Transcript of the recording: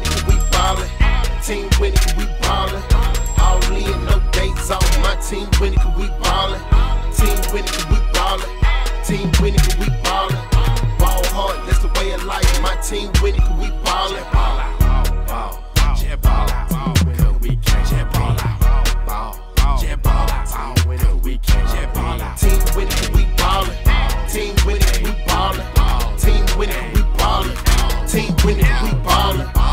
with it, we ballin'. Team with it, we ballin'. All in, no dates off. My team with it, we ballin'. Team with it, we ballin'. Team with it, we ballin'. Ball hard, that's the way of life. My team with it, we ballin'. Ball out, ball, ball, ball, out, ball out. Team with it, we ballin'. Team with we ballin'. Team with we ballin'. Team with we ballin'.